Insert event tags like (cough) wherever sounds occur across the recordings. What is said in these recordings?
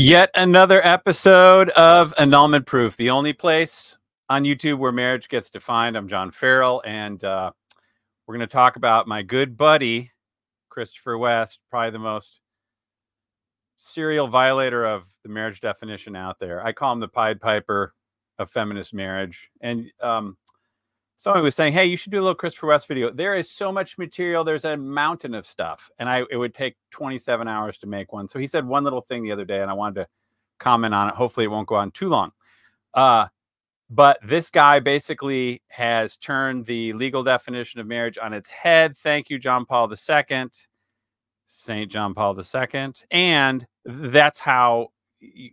Yet another episode of Annulment Proof, the only place on YouTube where marriage gets defined. I'm John Farrell, and uh, we're going to talk about my good buddy, Christopher West, probably the most serial violator of the marriage definition out there. I call him the Pied Piper of feminist marriage. And um, someone was saying, "Hey, you should do a little Christopher West video." There is so much material. There's a mountain of stuff, and I it would take 27 hours to make one. So he said one little thing the other day, and I wanted to comment on it. Hopefully, it won't go on too long. Uh, but this guy basically has turned the legal definition of marriage on its head. Thank you, John Paul II, Saint John Paul II, and that's how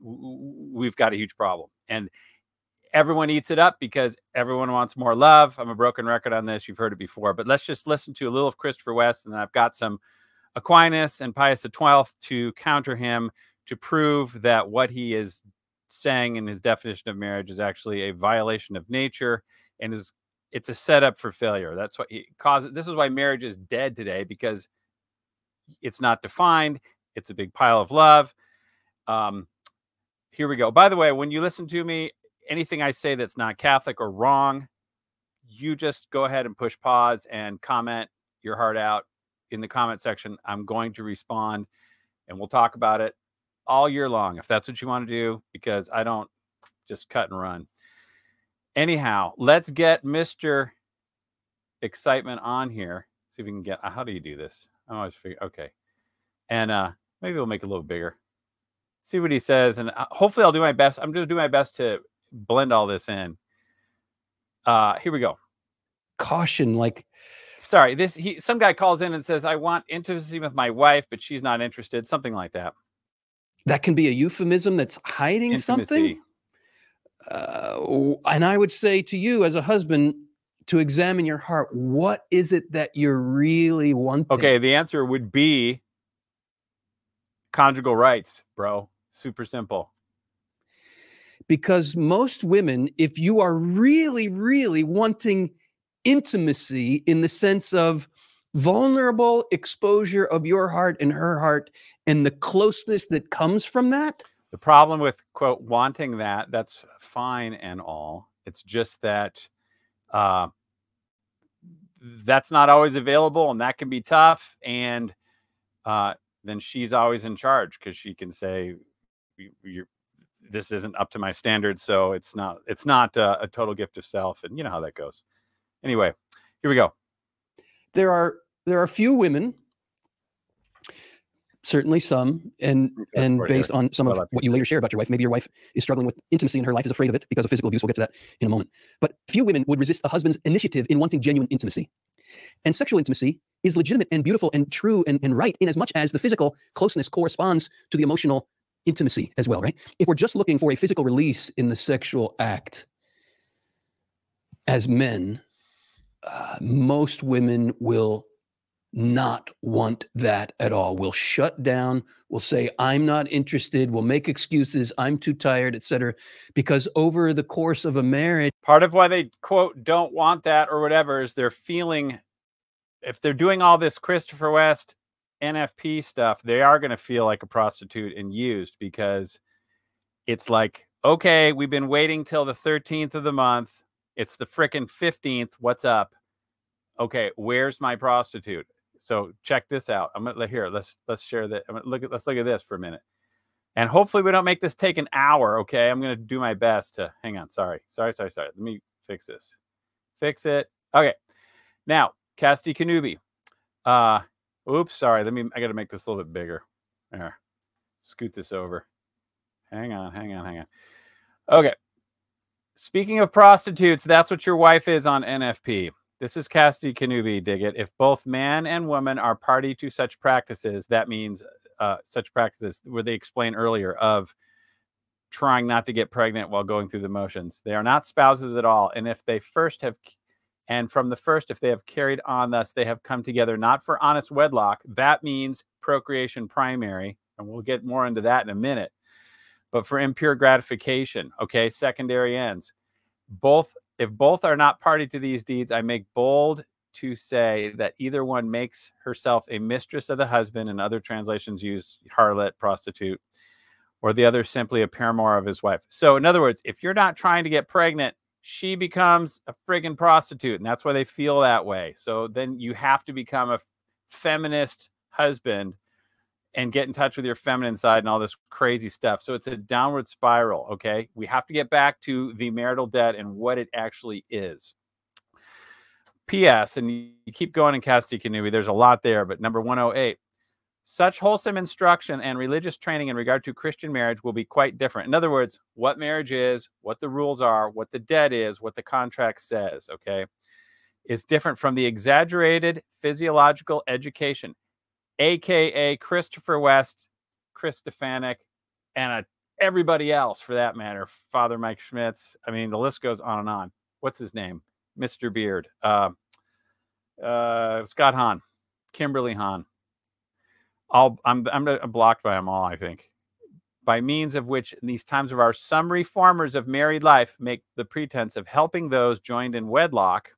we've got a huge problem. And everyone eats it up because everyone wants more love. I'm a broken record on this. You've heard it before, but let's just listen to a little of Christopher West, and then I've got some Aquinas and Pius XII to counter him to prove that what he is saying in his definition of marriage is actually a violation of nature and is it's a setup for failure. That's what he causes. This is why marriage is dead today because it's not defined. It's a big pile of love. Um, here we go. By the way, when you listen to me, anything I say that's not Catholic or wrong, you just go ahead and push pause and comment your heart out in the comment section. I'm going to respond and we'll talk about it all year long if that's what you want to do, because I don't just cut and run. Anyhow, let's get Mr. Excitement on here. See if we can get how do you do this? I always figure okay. And uh maybe we'll make it a little bigger. See what he says, and uh, hopefully I'll do my best. I'm to do my best to blend all this in. Uh, here we go. Caution, like sorry, this he some guy calls in and says, I want intimacy with my wife, but she's not interested, something like that. That can be a euphemism that's hiding intimacy. something. Uh, and I would say to you as a husband to examine your heart, what is it that you're really wanting? Okay, the answer would be conjugal rights, bro. Super simple because most women, if you are really, really wanting intimacy in the sense of vulnerable exposure of your heart and her heart and the closeness that comes from that. The problem with, quote, wanting that, that's fine and all. It's just that uh, that's not always available and that can be tough. And uh, then she's always in charge because she can say, you're this isn't up to my standards so it's not it's not a, a, total gift of self and you know how that goes. Anyway here we go. There are there are a few women certainly some and and based on some of what you? later share about your wife maybe your wife is struggling with intimacy in her life is afraid of it because of physical abuse we'll get to that in a moment. But few women would resist a husband's initiative in wanting genuine intimacy. And sexual intimacy is legitimate and beautiful and true and, and right in as much as the physical closeness corresponds to the emotional intimacy as well, right? If we're just looking for a physical release in the sexual act as men, uh, most women will not want that at all. Will shut down, will say, I'm not interested, will make excuses, I'm too tired, etc. Because over the course of a marriage, part of why they quote don't want that or whatever is they're feeling if they're doing all this Christopher West NFP stuff, they are going to feel like a prostitute and used because it's like, okay, we've been waiting till the 13th of the month. It's the freaking 15th. What's up? Okay, where's my prostitute? So check this out. I'm gonna here. Let's let's share that. I'm gonna look at let's look at this for a minute. And hopefully we don't make this take an hour. Okay, I'm gonna do my best to hang on. Sorry, sorry, sorry, sorry. Let me fix this. Fix it. Okay. Now, Casti Connubii. Uh, Oops, sorry. Let me, I got to make this a little bit bigger. There. Scoot this over. Hang on, hang on, hang on. Okay. Speaking of prostitutes, that's what your wife is on NFP. This is Casti Connubii, dig it. If both man and woman are party to such practices, that means uh, such practices where they explain earlier of trying not to get pregnant while going through the motions. They are not spouses at all. And if they first have and from the first, if they have carried on thus, they have come together not for honest wedlock. That means procreation primary. And we'll get more into that in a minute. But for impure gratification, okay, secondary ends. Both, if both are not party to these deeds, I make bold to say that either one makes herself a mistress of the husband, and other translations use harlot, prostitute, or the other simply a paramour of his wife. So, in other words, if you're not trying to get pregnant, she becomes a friggin' prostitute, and that's why they feel that way. So then you have to become a feminist husband and get in touch with your feminine side and all this crazy stuff. So it's a downward spiral. Okay. We have to get back to the marital debt and what it actually is. P.S. And you keep going in Casti Connubii, there's a lot there, but number 108 such wholesome instruction and religious training in regard to Christian marriage will be quite different. In other words, what marriage is, what the rules are, what the debt is, what the contract says, okay, is different from the exaggerated physiological education, aka Christopher West, Chris Stefanick, and a, everybody else for that matter, Father Mike Schmitz. I mean, the list goes on and on. What's his name? Mr. Beard. Uh, uh, Scott Hahn, Kimberly Hahn I'll, I'm, I'm blocked by them all, I think. By means of which, in these times of our some reformers of married life make the pretense of helping those joined in wedlock.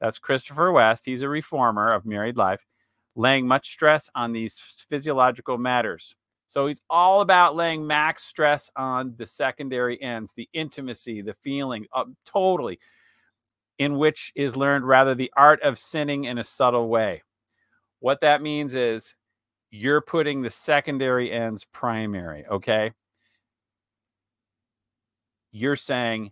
That's Christopher West. He's a reformer of married life, laying much stress on these physiological matters. So he's all about laying max stress on the secondary ends, the intimacy, the feeling, uh, totally, in which is learned rather the art of sinning in a subtle way. What that means is you're putting the secondary ends primary, okay? You're saying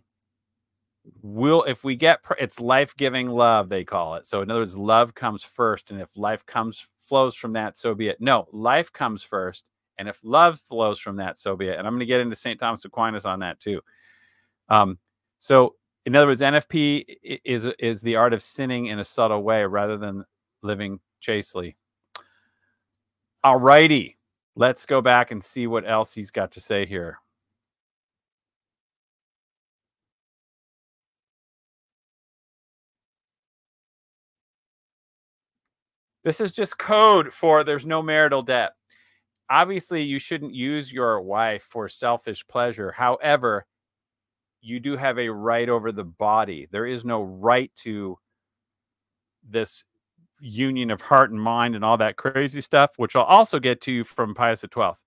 will if we get it's life-giving love they call it. So in other words love comes first and if life comes flows from that so be it. No, life comes first and if love flows from that so be it. And I'm going to get into St. Thomas Aquinas on that too. Um so in other words NFP is is the art of sinning in a subtle way rather than living chastely. All righty. Let's go back and see what else he's got to say here. This is just code for there's no marital debt. Obviously, you shouldn't use your wife for selfish pleasure. However, you do have a right over the body. There is no right to this union of heart and mind and all that crazy stuff, which I'll also get to from Pius XII.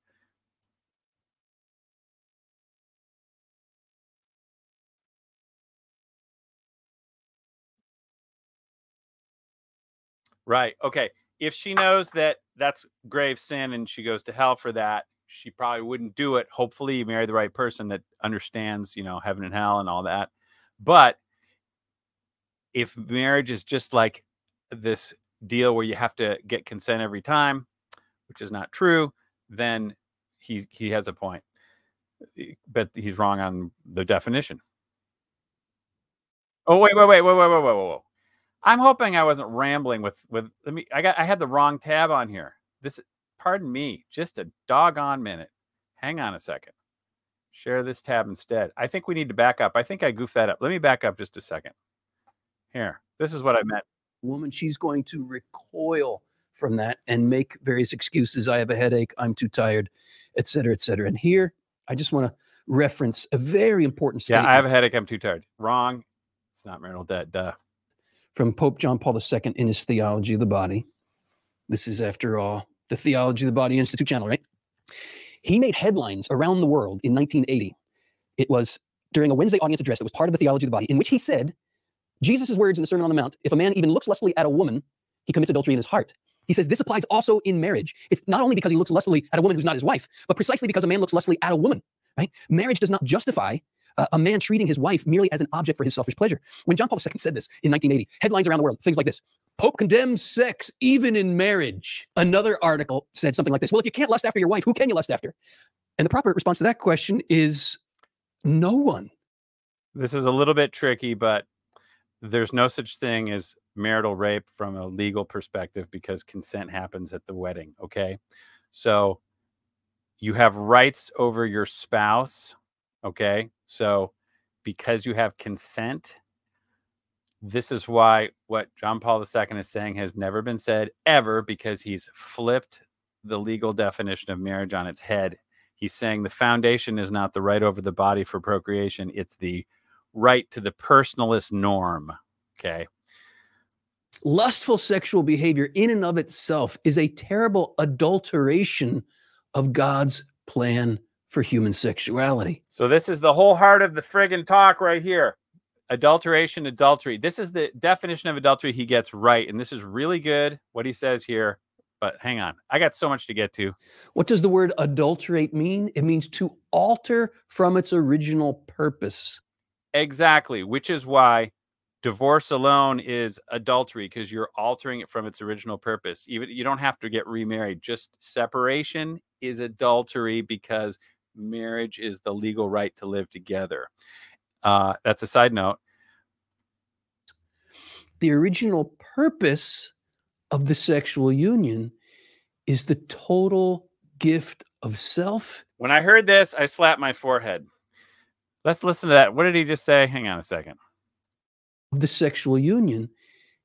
Right. Okay. If she knows that that's grave sin and she goes to hell for that, she probably wouldn't do it. Hopefully, you marry the right person that understands, you know, heaven and hell and all that. But if marriage is just like this deal where you have to get consent every time, which is not true, then he he has a point. Eh, but he's wrong on the definition. Oh wait, wait, wait, wait, wait, wait, wait, wait. I'm hoping I wasn't rambling with with let me I got I had the wrong tab on here. This pardon me, just a doggone minute. Hang on a second. Share this tab instead. I think we need to back up. I think I goofed that up. Let me back up just a second. Here. This is what I meant woman, she's going to recoil from that and make various excuses. I have a headache. I'm too tired, et cetera, et cetera. And here, I just want to reference a very important statement. Yeah, I have a headache. I'm too tired. Wrong. It's not marital debt. Duh. From Pope John Paul II in his Theology of the Body. This is, after all, the Theology of the Body Institute channel, right? He made headlines around the world in 1980. It was during a Wednesday audience address that was part of the Theology of the Body, in which he said Jesus' words in the Sermon on the Mount if a man even looks lustfully at a woman, he commits adultery in his heart. He says this applies also in marriage. It's not only because he looks lustfully at a woman who's not his wife, but precisely because a man looks lustfully at a woman. Right? Marriage does not justify uh, a man treating his wife merely as an object for his selfish pleasure. When John Paul II said this in 1980, headlines around the world, things like this Pope condemns sex even in marriage. Another article said something like this Well, if you can't lust after your wife, who can you lust after? And the proper response to that question is no one. This is a little bit tricky, but there's no such thing as marital rape from a legal perspective because consent happens at the wedding. Okay. So you have rights over your spouse. Okay. So because you have consent, this is why what John Paul II is saying has never been said ever because he's flipped the legal definition of marriage on its head. He's saying the foundation is not the right over the body for procreation, it's the right to the personalist norm. Okay. Lustful sexual behavior, in and of itself, is a terrible adulteration of God's plan for human sexuality. So this is the whole heart of the friggin' talk right here. Adulteration, adultery. This is the definition of adultery he gets right. And this is really good what he says here. But hang on, I got so much to get to. What does the word adulterate mean? It means to alter from its original purpose. Exactly, which is why divorce alone is adultery because you're altering it from its original purpose. Even you don't have to get remarried. Just separation is adultery because marriage is the legal right to live together. Uh, that's a side note. The original purpose of the sexual union is the total gift of self. When I heard this, I slapped my forehead. Let's listen to that. What did he just say? Hang on a second. The sexual union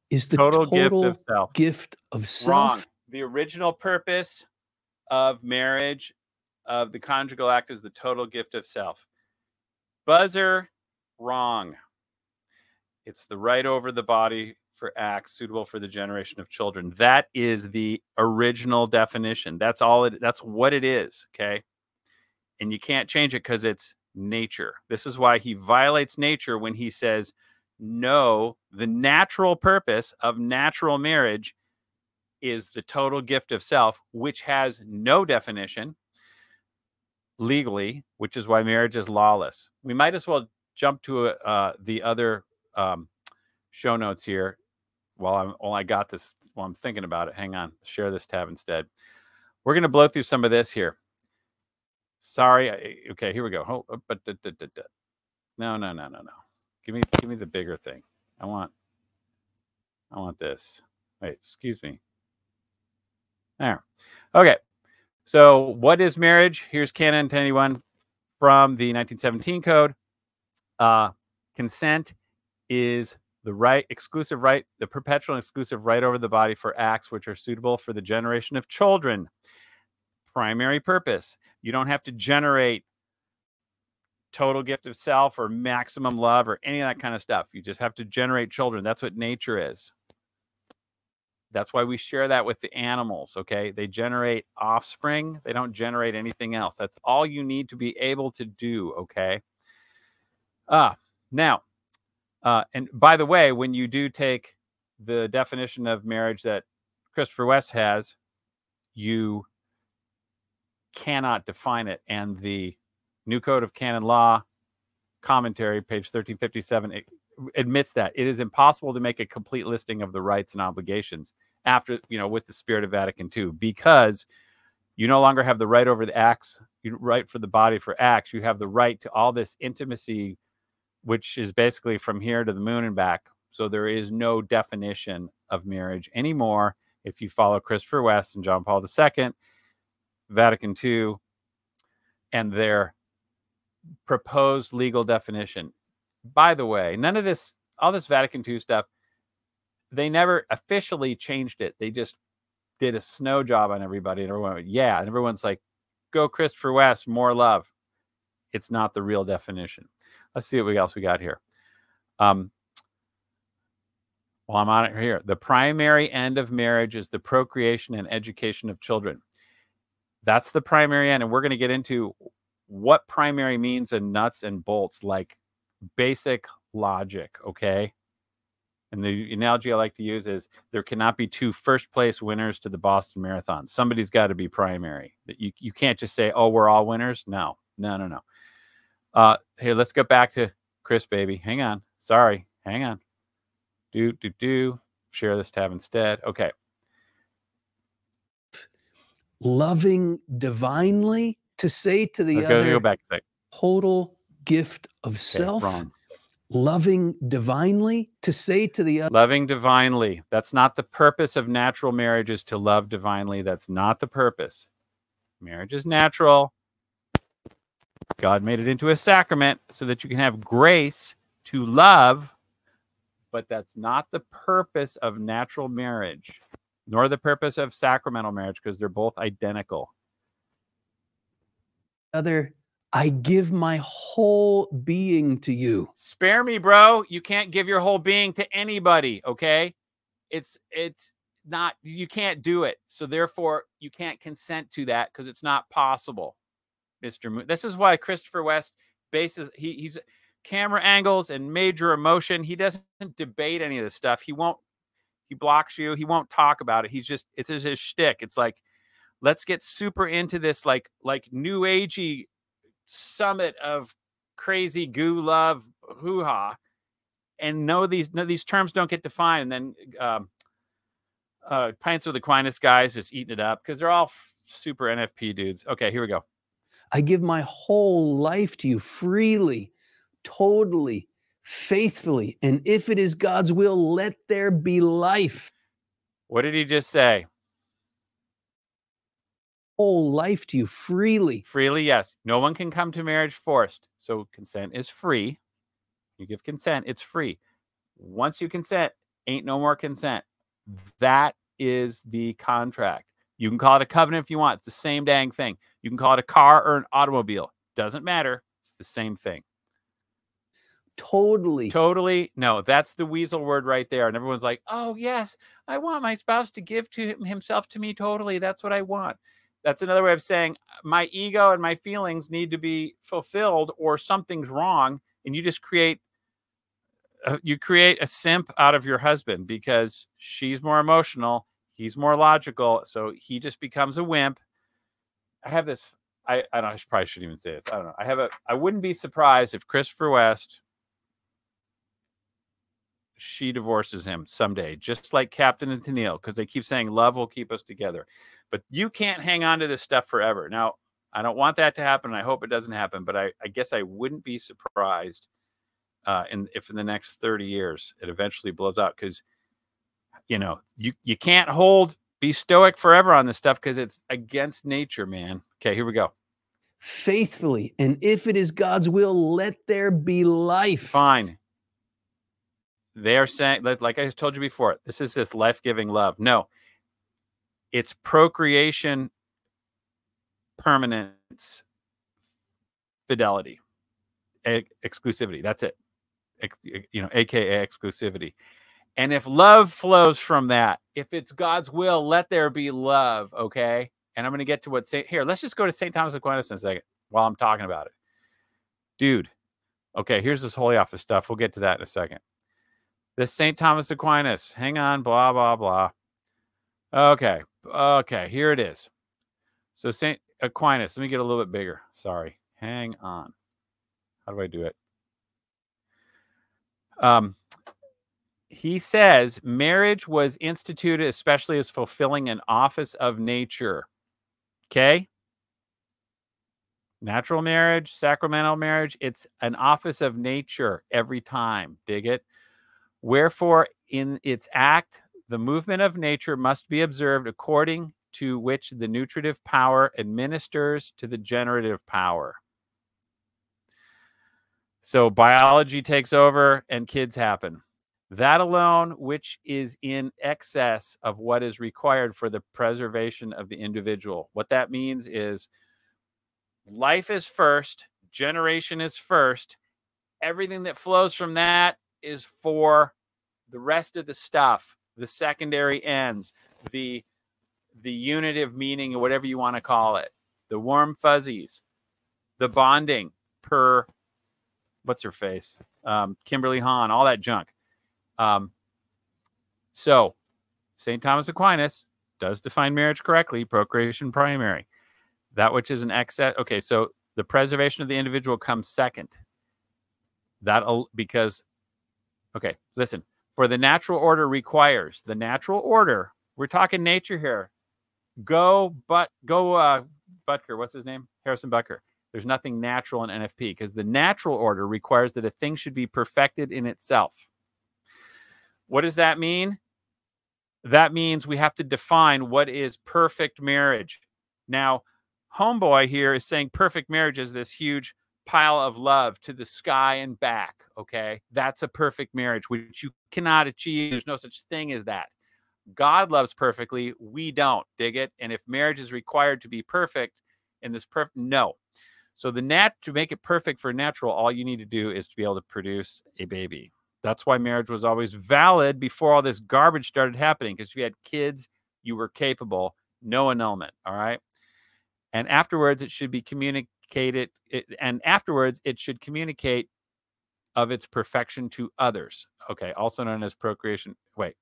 is the total, total gift of self. Gift of self. Wrong. The original purpose of marriage of the conjugal act is the total gift of self. Buzzer, wrong. It's the right over the body for acts suitable for the generation of children. That is the original definition. That's all it that's what it is, okay? And you can't change it cuz it's nature. This is why he violates nature when he says no, the natural purpose of natural marriage is the total gift of self, which has no definition legally, which is why marriage is lawless. We might as well jump to uh, the other um, show notes here while I'm while I got this while I'm thinking about it. Hang on, share this tab instead. We're going to blow through some of this here. Sorry. I, okay, here we go. Oh, but no, no, no, no, no. Give me give me the bigger thing. I want I want this. Wait, excuse me. There. Okay. So, what is marriage? Here's Canon 1081 from the 1917 code. Uh, consent is the right, exclusive right, the perpetual and exclusive right over the body for acts which are suitable for the generation of children. Primary purpose. You don't have to generate total gift of self or maximum love or any of that kind of stuff. You just have to generate children. That's what nature is. That's why we share that with the animals. Okay. They generate offspring, they don't generate anything else. That's all you need to be able to do. Okay. Ah, now, uh, and by the way, when you do take the definition of marriage that Christopher West has, you cannot define it. And the New Code of Canon Law commentary, page 1357, it admits that it is impossible to make a complete listing of the rights and obligations after you know with the spirit of Vatican II because you no longer have the right over the acts, you right for the body for acts. You have the right to all this intimacy, which is basically from here to the moon and back. So there is no definition of marriage anymore if you follow Christopher West and John Paul II, Vatican II, and their proposed legal definition by the way, none of this, all this Vatican II stuff, they never officially changed it. They just did a snow job on everybody, and everyone went, yeah, and everyone's like, "Go, Christopher West, more love." It's not the real definition. Let's see what else we got here. Um, while I'm on it here, the primary end of marriage is the procreation and education of children. That's the primary end, and we're going to get into what primary means and nuts and bolts, like basic logic, okay? And the analogy I like to use is there cannot be two first place winners to the Boston Marathon. Somebody's got to be primary. You, you can't just say, oh, we're all winners. No, no, no, no. Uh, hey, let's get back to Chris, baby. Hang on. Sorry. Hang on. Do, do, do. Share this tab instead. Okay. Loving divinely to say to the okay, other, go back total gift of okay, self, wrong. loving divinely, to say to the other. Loving divinely. That's not the purpose of natural marriage, is to love divinely. That's not the purpose. Marriage is natural. God made it into a sacrament so that you can have grace to love, but that's not the purpose of natural marriage, nor the purpose of sacramental marriage, because they're both identical. Other I give my whole being to you. Spare me, bro. You can't give your whole being to anybody, okay? It's it's not you can't do it. So therefore you can't consent to that because it's not possible. Mr. Moon. This is why Christopher West bases he, he's camera angles and major emotion. He doesn't debate any of this stuff. He won't. He blocks you. He won't talk about it. He's just it's his, shtick. It's like let's get super into this like like new agey summit of crazy goo love hoo ha, and no these no, these terms don't get defined. And then um, uh, Pints with Aquinas guys just eating it up because they're all super NFP dudes. Okay, here we go. I give my whole life to you freely, totally, faithfully. And if it is God's will, let there be life. What did he just say? Whole life to you freely. Freely, yes. No one can come to marriage forced. So consent is free. You give consent, it's free. Once you consent, ain't no more consent. That is the contract. You can call it a covenant if you want. It's the same dang thing. You can call it a car or an automobile. Doesn't matter. It's the same thing. Totally. Totally. No, that's the weasel word right there. And everyone's like, oh, yes, I want my spouse to give to himself to me totally. That's what I want. That's another way of saying my ego and my feelings need to be fulfilled or something's wrong. And you just create uh, you create a simp out of your husband because she's more emotional, he's more logical, so he just becomes a wimp. I have this. I I, don't, I probably shouldn't even say this. I don't know. I have a. I wouldn't be surprised if Christopher West she divorces him someday, just like Captain and Tennille, because they keep saying love will keep us together. But you can't hang on to this stuff forever. Now, I don't want that to happen. I hope it doesn't happen, but I, I guess I wouldn't be surprised uh, in if in the next 30 years it eventually blows out because you know you you can't hold be stoic forever on this stuff because it's against nature, man. Okay, here we go. Faithfully, and if it is God's will, let there be life. Fine. They are saying, like I told you before, this is this life giving love. No, it's procreation, permanence, fidelity, exclusivity. That's it you know, aka exclusivity. And if love flows from that, if it's God's will, let there be love. Okay. And I'm going to get to what Saint here. Let's just go to St. Thomas Aquinas in a second while I'm talking about it. Dude. Okay. Here's this holy office stuff. We'll get to that in a second. This St. Thomas Aquinas. Hang on. Blah, blah, blah. Okay. Okay. Here it is. So St. Aquinas, let me get a little bit bigger. Sorry. Hang on. How do I do it? Um, he says marriage was instituted especially as fulfilling an office of nature. Okay. Natural marriage, sacramental marriage, it's an office of nature every time. Dig it? Wherefore, in its act, the movement of nature must be observed according to which the nutritive power administers to the generative power. So biology takes over and kids happen. That alone, which is in excess of what is required for the preservation of the individual. What that means is life is first, generation is first. Everything that flows from that is for the rest of the stuff, the secondary ends, the the unitive meaning or whatever you want to call it, the warm fuzzies, the bonding per what's her face, um, Kimberly Hahn, all that junk. Um, so St. Thomas Aquinas does define marriage correctly, procreation primary. That which is an excess. Okay, so the preservation of the individual comes second. That because, okay, listen. For the natural order requires the natural order. We're talking nature here. Go, but go, uh, Butker. What's his name? Harrison Butker. There's nothing natural in NFP because the natural order requires that a thing should be perfected in itself. What does that mean? That means we have to define what is perfect marriage. Now, Homeboy here is saying perfect marriage is this huge pile of love to the sky and back. Okay. That's a perfect marriage, which you cannot achieve. There's no such thing as that. God loves perfectly. We don't dig it. And if marriage is required to be perfect in this perfect, no, so the nat to make it perfect for natural, all you need to do is to be able to produce a baby. That's why marriage was always valid before all this garbage started happening. Because if you had kids, you were capable, no annulment. All right. And afterwards, it should be communicated. It, and afterwards, it should communicate of its perfection to others. Okay, also known as procreation. Wait.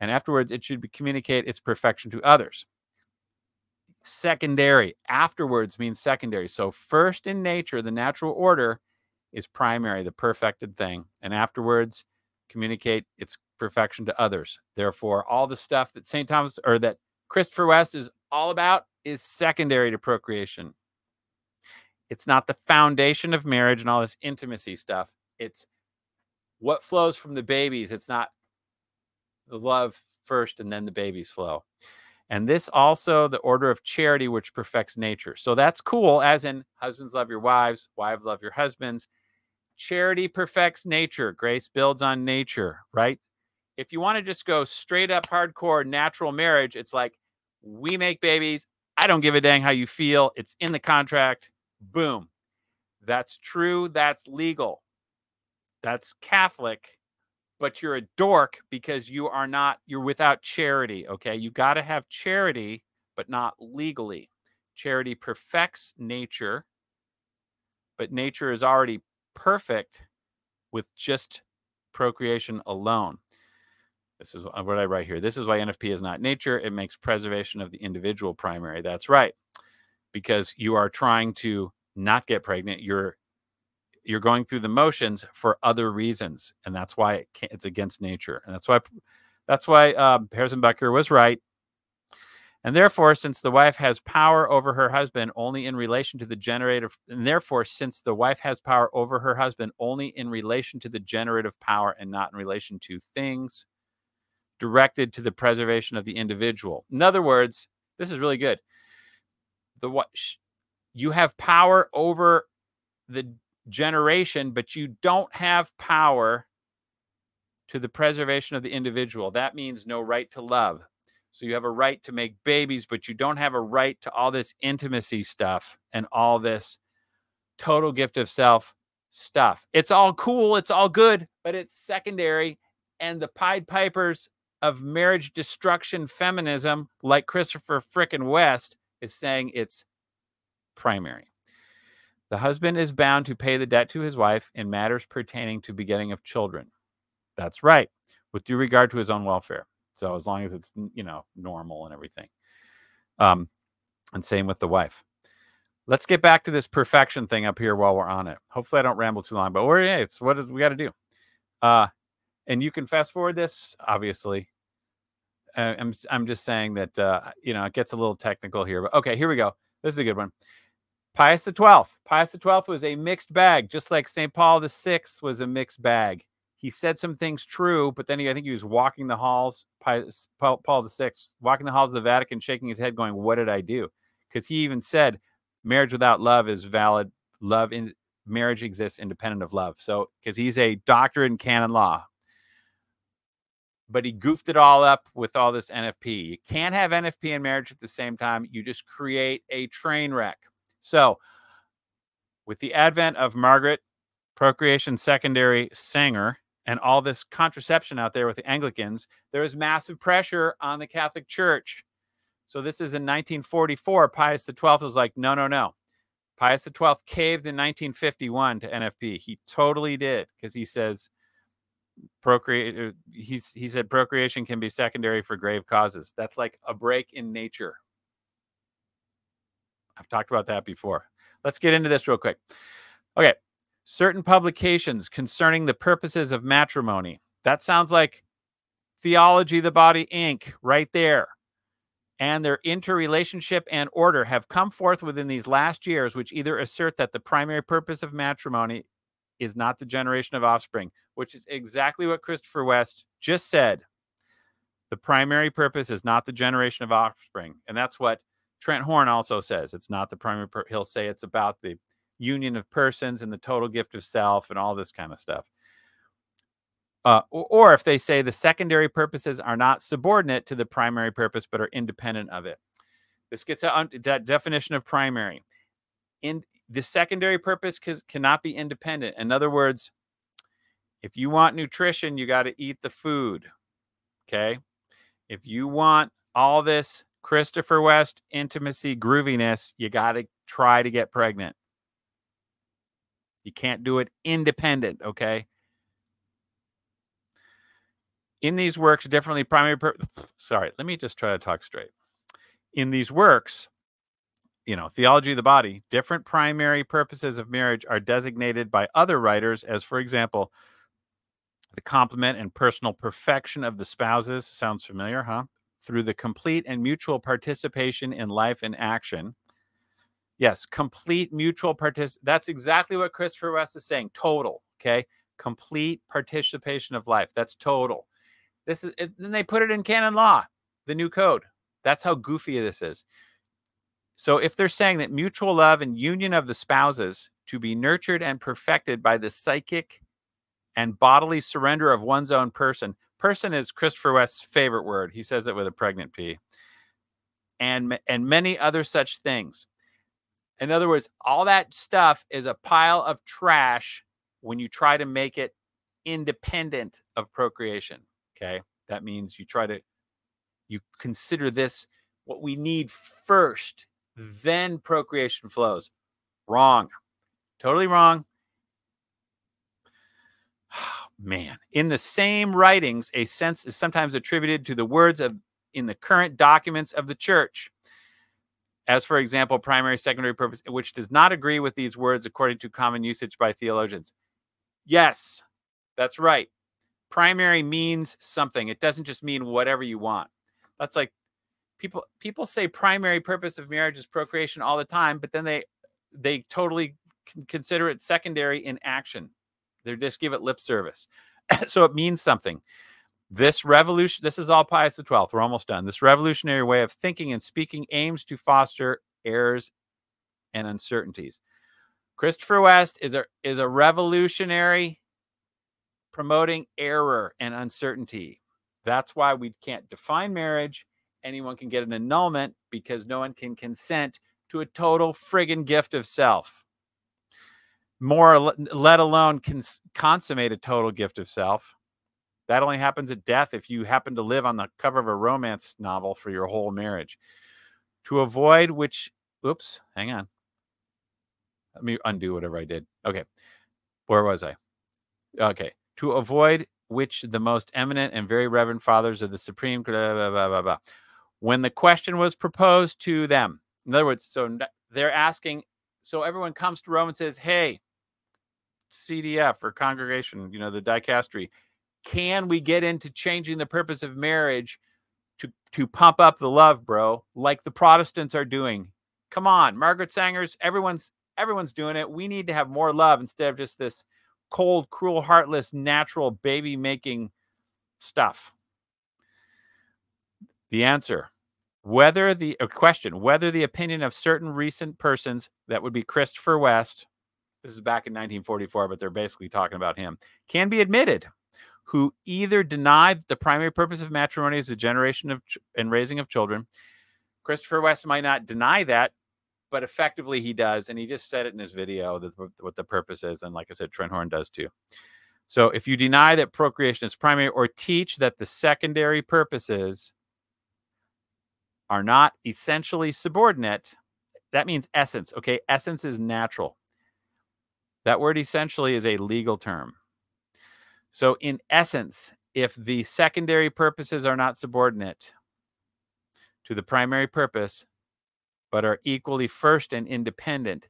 And afterwards, it should communicate its perfection to others. Secondary. Afterwards means secondary. So first in nature, the natural order is primary, the perfected thing. And afterwards, communicate its perfection to others. Therefore, all the stuff that St. Thomas or that Christopher West is all about is secondary to procreation. It's not the foundation of marriage and all this intimacy stuff. It's what flows from the babies. It's not the love first and then the babies flow. And this also the order of charity, which perfects nature. So that's cool, as in husbands love your wives, wives love your husbands. Charity perfects nature. Grace builds on nature, right? If you want to just go straight up hardcore natural marriage, it's like we make babies. I don't give a dang how you feel. It's in the contract. Boom. That's true. That's legal. That's Catholic, but you're a dork because you are not, you're without charity. Okay. You got to have charity, but not legally. Charity perfects nature, but nature is already perfect with just procreation alone. This is what I write here. This is why NFP is not nature. It makes preservation of the individual primary. That's right. Because you are trying to not get pregnant. You're you're going through the motions for other reasons, and that's why it it's against nature. And that's why that's why uh, Harrison was right. And therefore, since the wife has power over her husband only in relation to the generative, and therefore, since the wife has power over her husband only in relation to the generative power and not in relation to things, directed to the preservation of the individual. In other words, this is really good. The what you have power over the generation, but you don't have power to the preservation of the individual. That means no right to love. So you have a right to make babies, but you don't have a right to all this intimacy stuff and all this total gift of self stuff. It's all cool, it's all good, but it's secondary. And the Pied Pipers of marriage destruction feminism, like Christopher Frickin' West, is saying it's primary. The husband is bound to pay the debt to his wife in matters pertaining to begetting of children. That's right, with due regard to his own welfare. So as long as it's you know normal and everything. Um, and same with the wife. Let's get back to this perfection thing up here while we're on it. Hopefully, I don't ramble too long, but we're yeah, it's what we got to do. Uh, and you can fast forward this, obviously. Uh, I'm I'm just saying that uh, you know it gets a little technical here, but okay, here we go. This is a good one. Pius the Twelfth. Pius the Twelfth was a mixed bag, just like Saint Paul the Sixth was a mixed bag. He said some things true, but then he, I think he was walking the halls. Pius, Paul, Paul the Sixth walking the halls of the Vatican, shaking his head, going, "What did I do?" Because he even said, "Marriage without love is valid. Love in marriage exists independent of love." So, because he's a doctor in canon law, but he goofed it all up with all this NFP. You can't have NFP and marriage at the same time. You just create a train wreck. So, with the advent of Margaret, procreation secondary Sanger, and all this contraception out there with the Anglicans, there is massive pressure on the Catholic Church. So, this is in 1944. Pius XII was like, no, no, no. Pius XII caved in 1951 to NFP. He totally did because he says, procreate uh, he's he said procreation can be secondary for grave causes. That's like a break in nature. I've talked about that before. Let's get into this real quick. Okay certain publications concerning the purposes of matrimony. That sounds like theology the body inc right there. And their interrelationship and order have come forth within these last years which either assert that the primary purpose of matrimony is not the generation of offspring, which is exactly what Christopher West just said. The primary purpose is not the generation of offspring. And that's what Trent Horn also says. It's not the primary he'll say it's about the union of persons and the total gift of self and all this kind of stuff. Uh, or, or if they say the secondary purposes are not subordinate to the primary purpose but are independent of it. This gets at that definition of primary. In the secondary purpose cannot be independent. In other words, if you want nutrition, you got to eat the food. Okay. If you want all this Christopher West intimacy grooviness, you got to try to get pregnant. You can't do it independent, okay? In these works, differently primary purpose. sorry, let me just try to talk straight. In these works, you know, theology of the body, different primary purposes of marriage are designated by other writers as, for example, the complement and personal perfection of the spouses. Sounds familiar, huh? Through the complete and mutual participation in life and action. Yes, complete mutual participation. That's exactly what Christopher West is saying. Total, okay? Complete participation of life. That's total. This is then they put it in canon law, the new code. That's how goofy this is. So if they're saying that mutual love and union of the spouses to be nurtured and perfected by the psychic and bodily surrender of one's own person. Person is Christopher West's favorite word. He says it with a pregnant P. And and many other such things. In other words, all that stuff is a pile of trash when you try to make it independent of procreation. Okay? That means you try to you consider this what we need first then procreation flows. Wrong. Totally wrong. (sighs) Man, in the same writings, a sense is sometimes attributed to the words of in the current documents of the church. As, for example, primary, secondary purpose, which does not agree with these words according to common usage by theologians. Yes, that's right. Primary means something. It doesn't just mean whatever you want. That's like people people say primary purpose of marriage is procreation all the time, but then they they totally consider it secondary in action. They just give it lip service. (laughs) so it means something. This revolution, this is all Pius XII. We're almost done. This revolutionary way of thinking and speaking aims to foster errors and uncertainties. Christopher West is a is a revolutionary promoting error and uncertainty. That's why we can't define marriage anyone can get an annulment because no one can consent to a total friggin' gift of self. More, let alone cons- consummate a total gift of self. That only happens at death if you happen to live on the cover of a romance novel for your whole marriage. To avoid which, oops, hang on. Let me undo whatever I did. Okay. Where was I? Okay. To avoid which the most eminent and very reverend fathers of the Supreme. Blah, blah, blah, when the question was proposed to them. In other words, so they're asking, so everyone comes to Rome and says, Hey, CDF or congregation, you know, the dicastery, can we get into changing the purpose of marriage to, to pump up the love, bro, like the Protestants are doing? Come on, Margaret Sanger's, everyone's everyone's doing it. We need to have more love instead of just this cold, cruel, heartless, natural baby making stuff. The answer whether the question whether the opinion of certain recent persons that would be Christopher West this is back in 1944 but they're basically talking about him can be admitted who either deny that the primary purpose of matrimony is the generation of and raising of children. Christopher West might not deny that but effectively he does and he just said it in his video that what the purpose is and like I said Trent Horn does too. So if you deny that procreation is primary or teach that the secondary purposes are not essentially subordinate, that means essence. Okay. Essence is natural. That word essentially is a legal term. So, in essence, if the secondary purposes are not subordinate to the primary purpose, but are equally first and independent,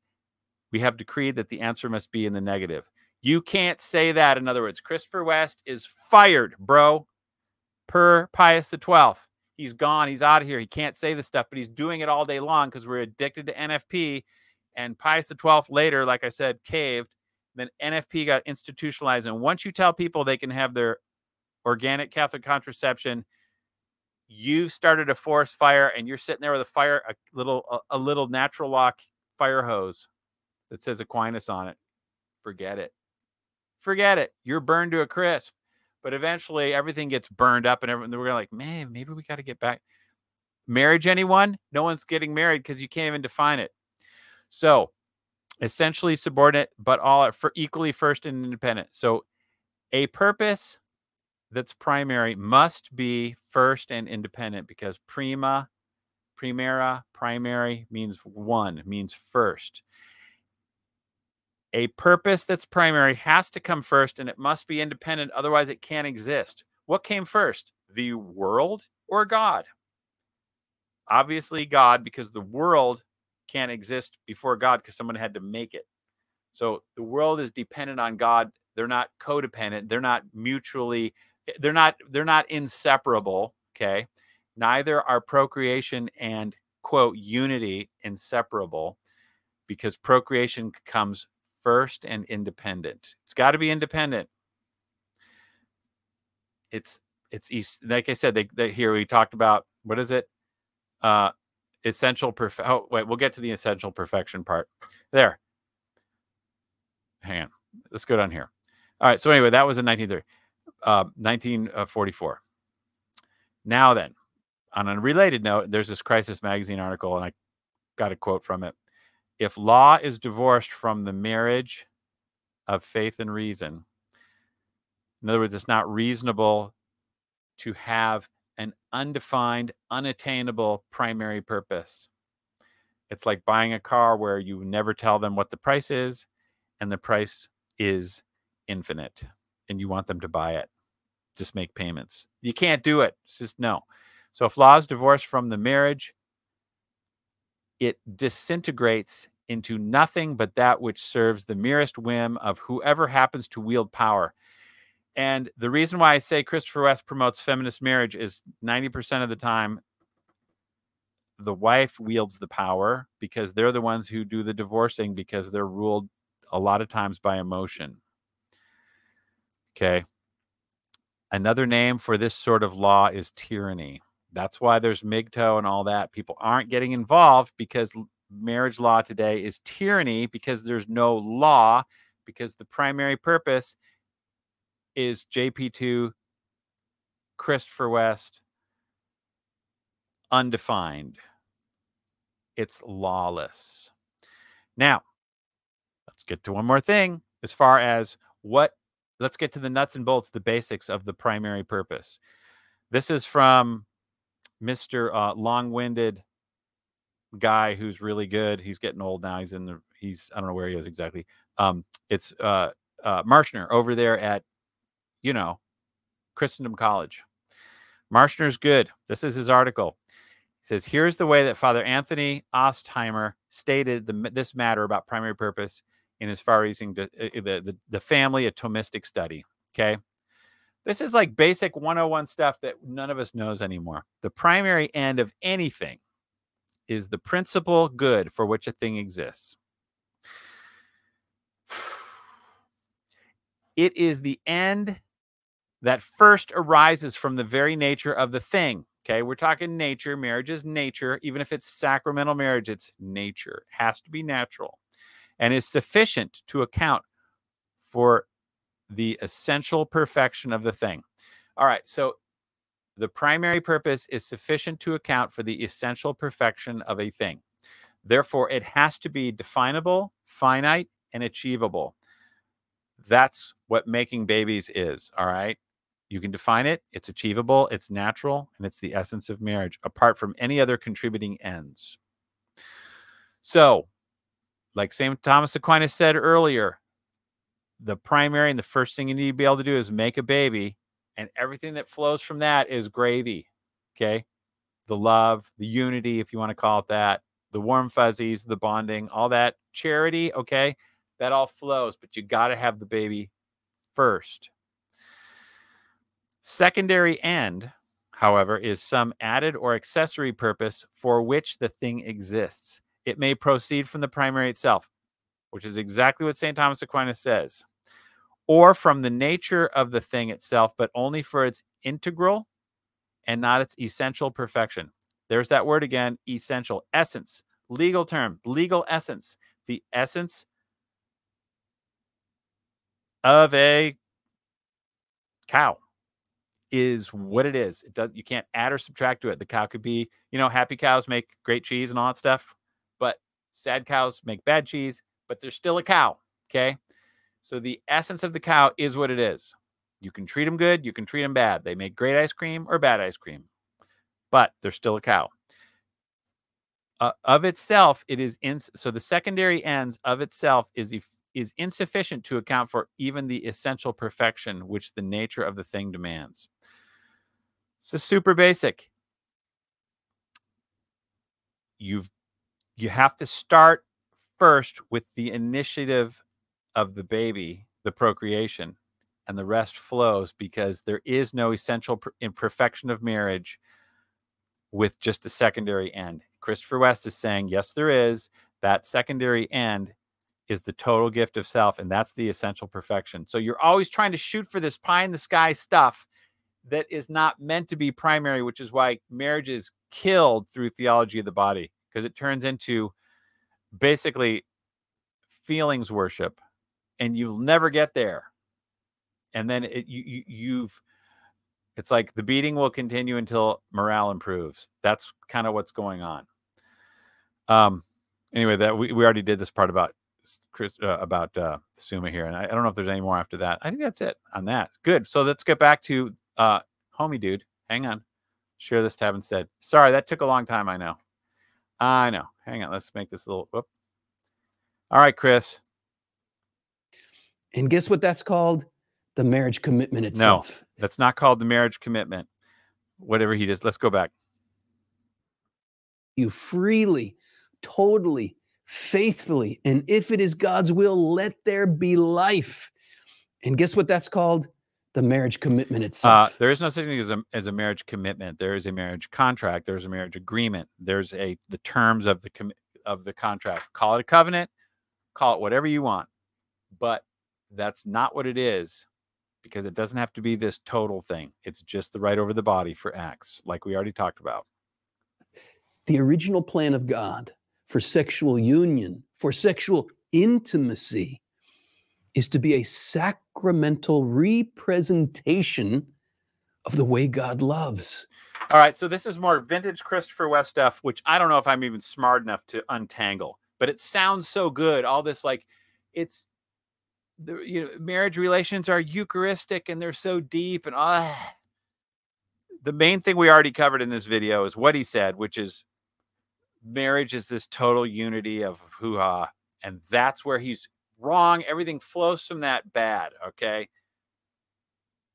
we have decreed that the answer must be in the negative. You can't say that. In other words, Christopher West is fired, bro, per Pius the Twelfth. He's gone. He's out of here. He can't say this stuff, but he's doing it all day long because we're addicted to NFP. And Pius the Twelfth later, like I said, caved. Then NFP got institutionalized. And once you tell people they can have their organic Catholic contraception, you've started a forest fire, and you're sitting there with a fire, a little, a, a little natural lock fire hose that says Aquinas on it. Forget it. Forget it. You're burned to a crisp. But eventually everything gets burned up and everyone we're like, man, maybe we got to get back. Marriage, anyone? No one's getting married because you can't even define it. So essentially subordinate, but all are for equally first and independent. So a purpose that's primary must be first and independent because prima Primera, primary means one, means first. A purpose that's primary has to come first and it must be independent. Otherwise, it can't exist. What came first, the world or God? Obviously, God, because the world can't exist before God because someone had to make it. So the world is dependent on God. They're not codependent. They're not mutually, eh, they're not, they're not inseparable. Okay. Neither are procreation and quote unity inseparable because procreation comes first and independent. It's got to be independent. It's it's like I said. They, they here we talked about what is it? Uh, essential perfect. Oh wait, we'll get to the essential perfection part. There. Hang on. Let's go down here. All right. So anyway, that was in 1930, uh, 1944. Now then, on a related note, there's this Crisis Magazine article, and I got a quote from it. If law is divorced from the marriage of faith and reason, in other words, it's not reasonable to have an undefined, unattainable primary purpose. It's like buying a car where you never tell them what the price is, and the price is infinite, and you want them to buy it. Just make payments. You can't do it. It's just no. So if law is divorced from the marriage, it disintegrates into nothing but that which serves the merest whim of whoever happens to wield power. And the reason why I say Christopher West promotes feminist marriage is 90% of the time, the wife wields the power because they're the ones who do the divorcing because they're ruled a lot of times by emotion. Okay. Another name for this sort of law is tyranny. That's why there's MGTOW and all that. People aren't getting involved because marriage law today is tyranny because there's no law, because the primary purpose is JP2, Christopher West, undefined. It's lawless. Now, let's get to one more thing as far as what, let's get to the nuts and bolts, the basics of the primary purpose. This is from Mr. Uh, long-winded guy who's really good. He's getting old now. He's in the he's I don't know where he is exactly. Um, it's uh, uh, Marshner over there at you know Christendom College. Marshner's good. This is his article. He says, "Here's the way that Father Anthony Ostheimer stated the, this matter about primary purpose in his far-reaching the, the the family a Thomistic study." Okay, this is like basic 101 stuff that none of us knows anymore. The primary end of anything is the principal good for which a thing exists. It is the end that first arises from the very nature of the thing. Okay, we're talking nature. Marriage is nature. Even if it's sacramental marriage, it's nature. It has to be natural and is sufficient to account for the essential perfection of the thing. All right, so the primary purpose is sufficient to account for the essential perfection of a thing. Therefore, it has to be definable, finite, and achievable. That's what making babies is. All right. You can define it, it's achievable, it's natural, and it's the essence of marriage, apart from any other contributing ends. So, like St. Thomas Aquinas said earlier, the primary and the first thing you need to be able to do is make a baby and everything that flows from that is gravy okay? The love the unity if you want to call it that the warm fuzzies the bonding all that charity okay? That all flows but you got to have the baby first. Secondary end however is some added or accessory purpose for which the thing exists. It may proceed from the primary itself which is exactly what St. Thomas Aquinas says, or from the nature of the thing itself, but only for its integral and not its essential perfection. There's that word again essential, essence, legal term, legal essence, the essence of a cow is what it is. It does you can't add or subtract to it. The cow could be, you know, happy cows make great cheese and all that stuff, but sad cows make bad cheese but they're still a cow. Okay. So the essence of the cow is what it is. You can treat them good, you can treat them bad. They make great ice cream or bad ice cream, but they're still a cow. uh, of itself, it is in. So the secondary ends of itself is is insufficient to account for even the essential perfection which the nature of the thing demands. So super basic. You've you have to start first with the initiative of the baby, the procreation, and the rest flows because there is no essential imperfection of marriage with just a secondary end. Christopher West is saying, yes, there is. That secondary end is the total gift of self, and that's the essential perfection. So you're always trying to shoot for this pie in the sky stuff that is not meant to be primary, which is why marriage is killed through theology of the body because it turns into basically feelings worship and you'll never get there. And then it, you, you you've it's like the beating will continue until morale improves. That's kind of what's going on. Um anyway that we, we already did this part about chris uh, about uh summa here and I, I don't know if there's any more after that. I think that's it on that. Good. So let's get back to uh homie dude. Hang on. Share this tab instead. Sorry that took a long time i know I know. Hang on. Let's make this a little. Whoop. All right, Chris. And guess what that's called? The marriage commitment itself. No, that's not called the marriage commitment. Whatever he does. Let's go back. You freely, totally, faithfully, and if it is God's will, let there be life. And guess what that's called? The marriage commitment itself? Uh, there is no such thing as a, as a marriage commitment. There is a marriage contract. There's a marriage agreement. There's a the terms of the com- of the contract. Call it a covenant. Call it whatever you want, but that's not what it is because it doesn't have to be this total thing. It's just the right over the body for acts, like we already talked about. The original plan of God for sexual union, for sexual intimacy, is to be a sacramental representation of the way God loves. All right, so this is more vintage Christopher West stuff, which I don't know if I'm even smart enough to untangle, but it sounds so good. All this like it's the you know marriage relations are Eucharistic and they're so deep and ah. The main thing we already covered in this video is what he said, which is marriage is this total unity of hoo ha, and that's where he's wrong. Everything flows from that bad. Okay.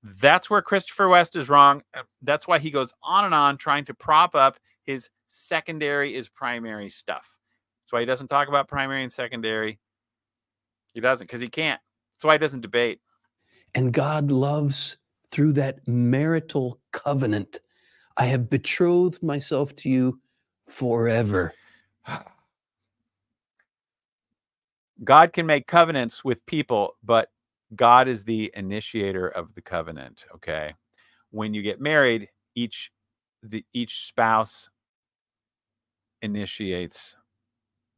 That's where Christopher West is wrong. Uh, that's why he goes on and on trying to prop up his secondary is primary stuff. That's why he doesn't talk about primary and secondary. He doesn't because he can't. That's why he doesn't debate. And God loves through that marital covenant. I have betrothed myself to you forever. (sighs) God can make covenants with people, but God is the initiator of the covenant. Okay. When you get married, each the each spouse initiates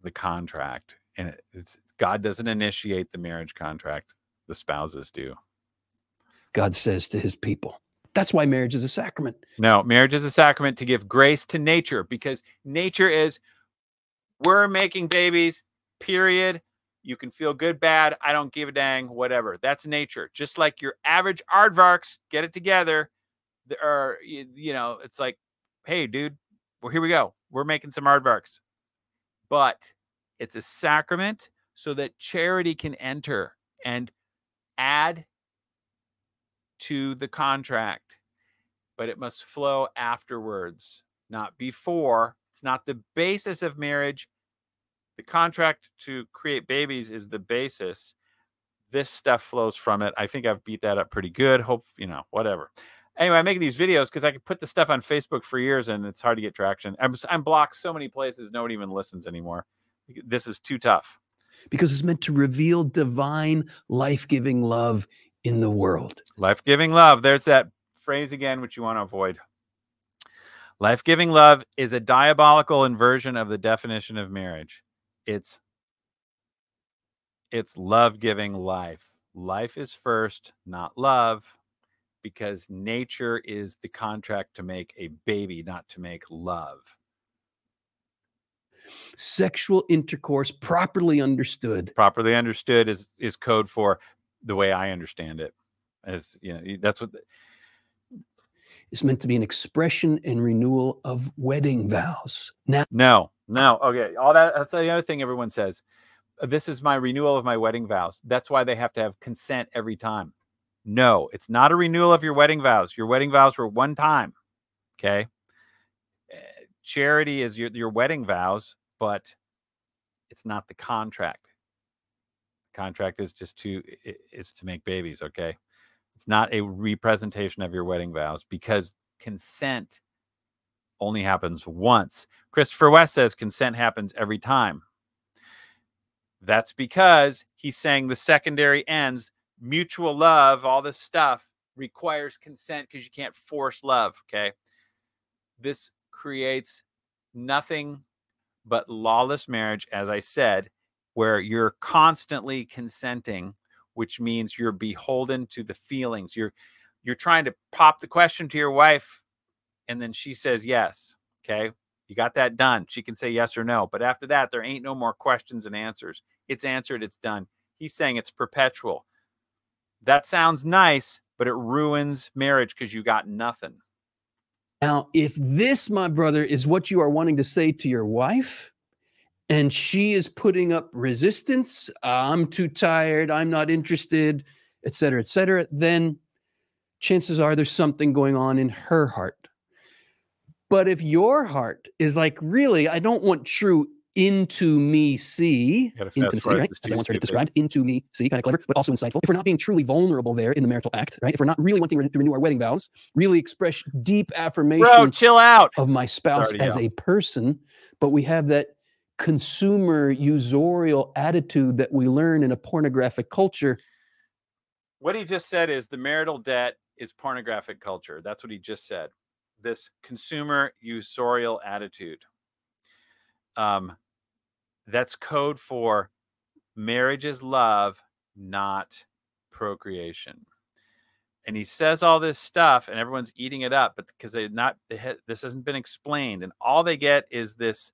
the contract. And it's God doesn't initiate the marriage contract, the spouses do. God says to his people. That's why marriage is a sacrament. No, marriage is a sacrament to give grace to nature because nature is we're making babies, period. You can feel good, bad. I don't give a dang, whatever. That's nature. Just like your average aardvarks, get it together. Or, you know, it's like, hey, dude, well, here we go. We're making some aardvarks. But it's a sacrament so that charity can enter and add to the contract, but it must flow afterwards, not before. It's not the basis of marriage the contract to create babies is the basis. This stuff flows from it. I think I've beat that up pretty good. Hope, you know, whatever. Anyway, I'm making these videos because I could put the stuff on Facebook for years and it's hard to get traction. I'm, I'm blocked so many places, nobody even listens anymore. This is too tough. Because it's meant to reveal divine, life giving love in the world. Life giving love. There's that phrase again, which you want to avoid. Life giving love is a diabolical inversion of the definition of marriage it's it's love giving life. Life is first not love because nature is the contract to make a baby not to make love. Sexual intercourse properly understood. Properly understood is is code for the way i understand it as you know that's what the, is meant to be an expression and renewal of wedding vows. Now, no, No. Okay. All that. That's the other thing everyone says. This is my renewal of my wedding vows. That's why they have to have consent every time. No, it's not a renewal of your wedding vows. Your wedding vows were one time. Okay. Eh, charity is your, your wedding vows, but it's not the contract. Contract is just to is to make babies, okay? It's not a representation of your wedding vows because consent only happens once. Christopher West says consent happens every time. That's because he's saying the secondary ends, mutual love, all this stuff requires consent because you can't force love. Okay. This creates nothing but lawless marriage, as I said, where you're constantly consenting, which means you're beholden to the feelings. You're you're trying to pop the question to your wife, and then she says yes. Okay. You got that done. She can say yes or no. But after that, there ain't no more questions and answers. It's answered, it's done. He's saying it's perpetual. That sounds nice, but it ruins marriage because you got nothing. Now, if this, my brother, is what you are wanting to say to your wife, and she is putting up resistance, I'm too tired, I'm not interested, etc., etc., then chances are there's something going on in her heart. But if your heart is like, really, I don't want true into me see intimacy, right? As I once heard it described, into me see, kind of clever, but also insightful. If we're not being truly vulnerable there in the marital act, right? If we're not really wanting to renew our wedding vows, really express deep affirmation Bro, chill out. of my spouse as a person, but we have that consumer usorial attitude that we learn in a pornographic culture. What he just said is the marital debt is pornographic culture. That's what he just said. This consumer usorial attitude. Um, that's code for marriage is love, not procreation. And he says all this stuff, and everyone's eating it up, but because they not they this hasn't been explained, and all they get is this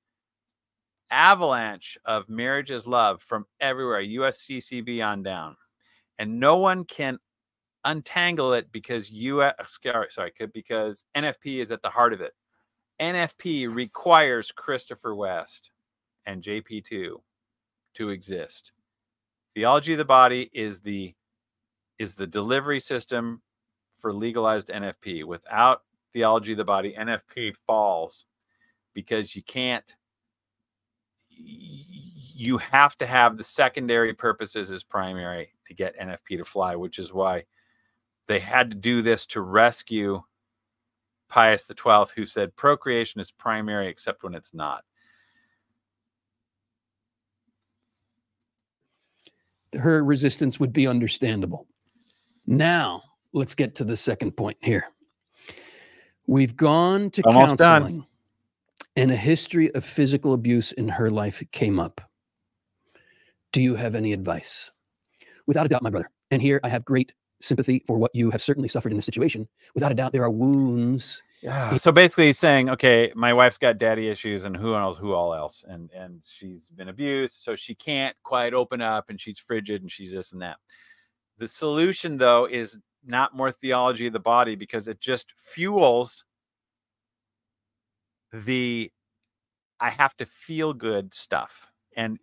avalanche of marriage is love from everywhere, USCCB on down, and no one can untangle it because you uh, uh, sorry because NFP is at the heart of it. NFP requires Christopher West and JP2 to exist. Theology of the body is the is the delivery system for legalized NFP. Without theology of the body, NFP falls because you can't you have to have the secondary purposes as primary to get NFP to fly, which is why they had to do this to rescue Pius XII, who said procreation is primary except when it's not. Her resistance would be understandable. Now, let's get to the second point here. We've gone to Almost counseling, done. and a history of physical abuse in her life came up. Do you have any advice? Without a doubt, my brother. And here I have great sympathy for what you have certainly suffered in this situation. Without a doubt, there are wounds. Yeah. So basically, he's saying, okay, my wife's got daddy issues, and who knows who all else, and and she's been abused, so she can't quite open up, and she's frigid, and she's this and that. The solution, though, is not more theology of the body because it just fuels the I have to feel good stuff, and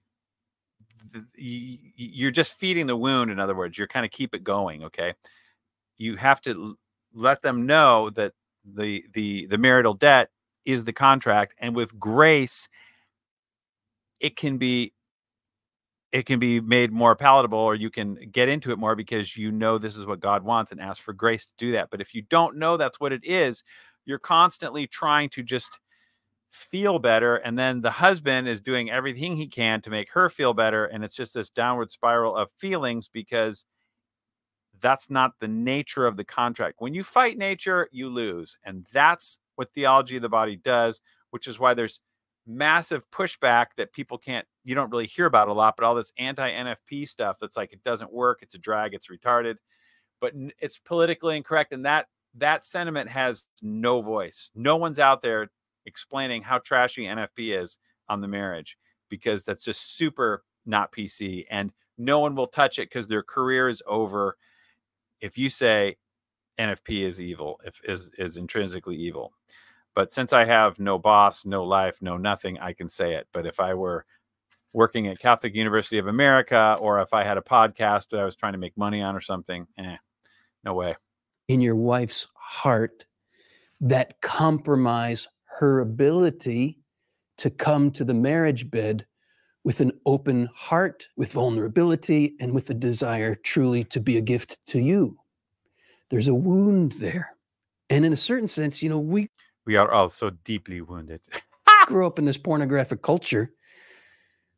you're just feeding the wound in other words you're kind of keep it going okay? You have to let them know that the the the marital debt is the contract and with grace it can be it can be made more palatable or you can get into it more because you know this is what God wants and ask for grace to do that. But if you don't know that's what it is you're constantly trying to just feel better and then the husband is doing everything he can to make her feel better and it's just this downward spiral of feelings because that's not the nature of the contract. When you fight nature you lose and that's what theology of the body does which is why there's massive pushback that people can't you don't really hear about a lot but all this anti-nfp stuff that's like it doesn't work it's a drag it's retarded but it's politically incorrect and that that sentiment has no voice. No one's out there explaining how trashy NFP is on the marriage because that's just super not PC and no one will touch it because their career is over. If you say NFP is evil, if is is intrinsically evil. But since I have no boss, no life, no nothing, I can say it. But if I were working at Catholic University of America or if I had a podcast that I was trying to make money on or something, eh, no way. In your wife's heart that compromise her ability to come to the marriage bed with an open heart, with vulnerability, and with a desire truly to be a gift to you. There's a wound there. And in a certain sense, you know, we we are all so deeply wounded. (laughs) grew up in this pornographic culture.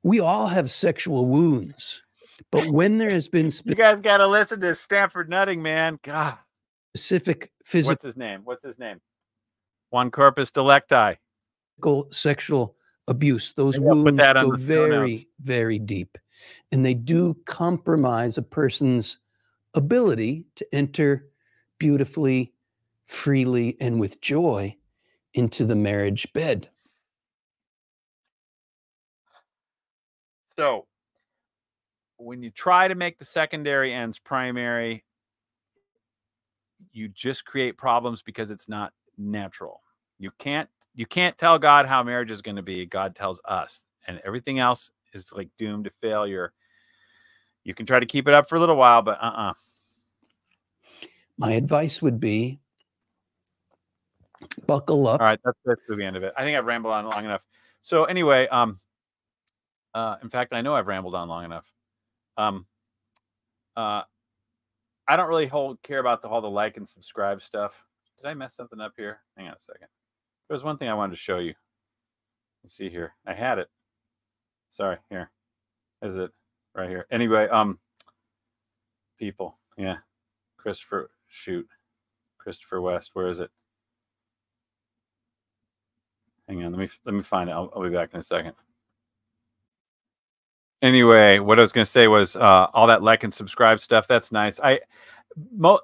We all have sexual wounds. But when there has been (laughs) you guys got to listen to Stanford Nutting, man. God. Specific physical. What's his name? What's his name? Juan Corpus Delecti. Sexual abuse. Those wounds go very, very deep. And they do compromise a person's ability to enter beautifully, freely, and with joy into the marriage bed. So, when you try to make the secondary ends primary, you just create problems because it's not natural. You can't you can't tell God how marriage is going to be. God tells us, and everything else is like doomed to failure. You can try to keep it up for a little while, but uh-uh. My advice would be buckle up. All right, that's, that's the end of it. I think I've rambled on long enough. So anyway, um, uh, in fact, I know I've rambled on long enough. Um, uh, I don't really hold care about the all the like and subscribe stuff. Did I mess something up here? Hang on a second. There was one thing I wanted to show you. Let's see here. I had it. Sorry, here. Is it right here? Anyway, um, people, yeah. Christopher, shoot, Christopher West. Where is it? Hang on. Let me let me find it. I'll, I'll be back in a second. Anyway, what I was going to say was uh, all that like and subscribe stuff. That's nice. I mo-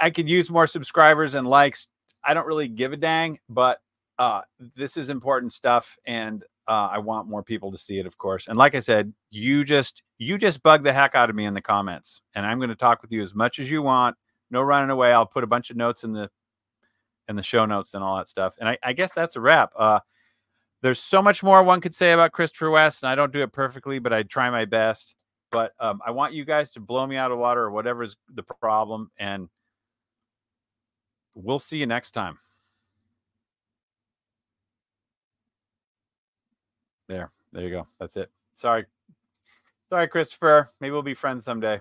I could use more subscribers and likes. I don't really give a dang, but uh, this is important stuff, and uh, I want more people to see it, of course. And like I said, you just you just bug the heck out of me in the comments, and I'm going to talk with you as much as you want. No running away. I'll put a bunch of notes in the in the show notes and all that stuff. And I, I guess that's a wrap. Uh, there's so much more one could say about Christopher West, and I don't do it perfectly, but I try my best. But um, I want you guys to blow me out of water or whatever is the problem, and we'll see you next time. There, there you go. That's it. Sorry, sorry, Christopher. Maybe we'll be friends someday.